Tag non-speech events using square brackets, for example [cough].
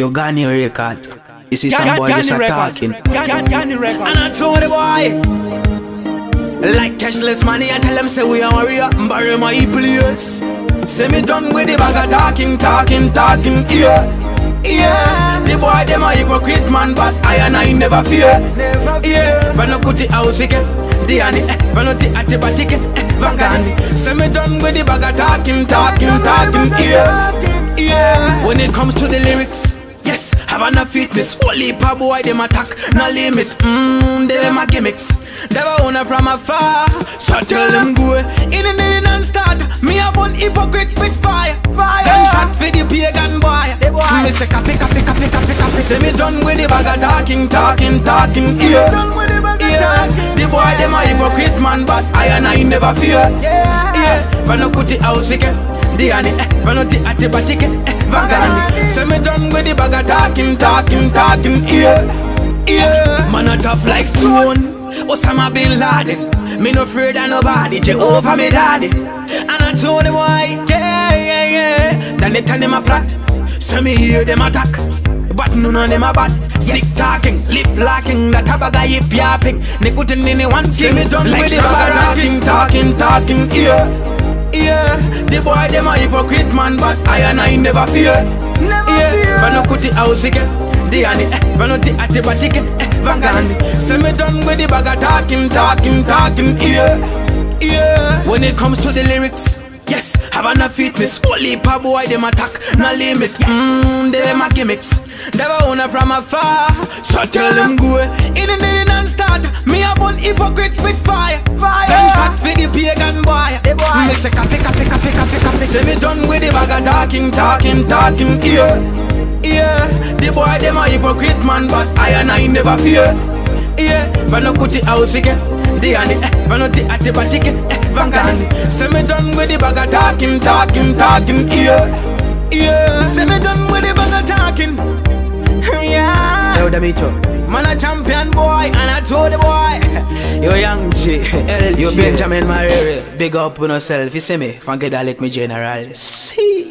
Yo, Gunhill record. You see some boy just a talking. Gunhill record. And I told the boy, like cashless money, I tell them say we are warrior, bury my place. Say me done with the bag of talking, talking, talking, yeah, yeah. The boy them a hypocrite man, but I and I never fear, yeah. But no kuti house again, the ani, eh, but no the atibatike, eh, vagandi. Say me done with the bag of talking, talking, talking, yeah, yeah. When it comes to the lyrics. Yes, have enough fitness. Holy of boy, them attack, no limit. Mmm, they them a gimmicks. They were on from afar, so tell them go. In the middle non-start, me a bun hypocrite with fire. Fire. Gunshot for the pagan boy. The boy. Mm, me say copy, copy, copy, copy, copy. Say me done with the bag of talking, talking, talking. See yeah. done with the bag of yeah. talking. The boy, them a hypocrite man, but I and I never fear. Yeah. Yeah. But no kuti house again. The ani, eh, but no the atibatike, eh, vagandi. Say me done with the bag of talking, talking, talking, yeah, yeah. Man a tough like stone, Osama bin Laden. Me no afraid of nobody, Jehovah me daddy. And I told them why, yeah, yeah, yeah. Then they turn them a plot, so me hear them attack. But none of them a bad Sick talking, lip locking That a bag yip yapping Nikutin in one Say me done with the talking, talking, talking, yeah yeah, the boy them a hypocrite man, but I and I never fear. Never yeah, fear. but no kuti house again. The ani, eh, but no the atibatike, eh, vangandi. Say me done with the bag of talking, talking, talking, yeah, yeah. When it comes to the lyrics, yes, have enough fitness. Holy pa boy them attack, no limit. Mmm, they them a gimmicks. Were on from afar, so tell them go. In the middle non-start, me a bun hypocrite with fire. Fire. Gunshot for the pagan boy. The boy. Me say copy, copy, copy, copy, copy. Say me done with the bag of talking, talking, talking, yeah, yeah. The boy them a hypocrite man, but I and I never fear, yeah. But no kuti house again. The ani, eh, but no the atibatike, eh, vangandi. Say me done with the bag of talking, talking, talking, yeah, yeah. Say me done with the bag of talking, yeah. Yo, Damito. Man a champion boy, and I told the boy [laughs] Yo young G, yo Benjamin Marere Big up on yourself, you see me? Forget that let me general See